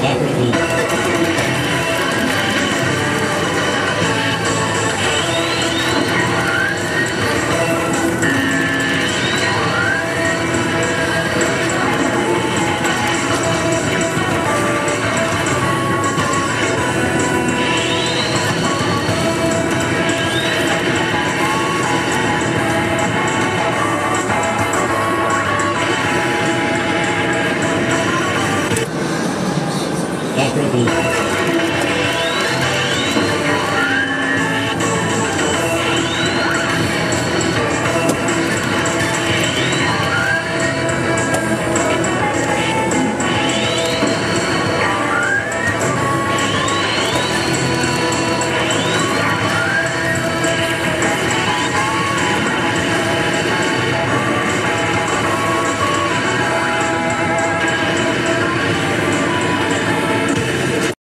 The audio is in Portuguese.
that we. Thank.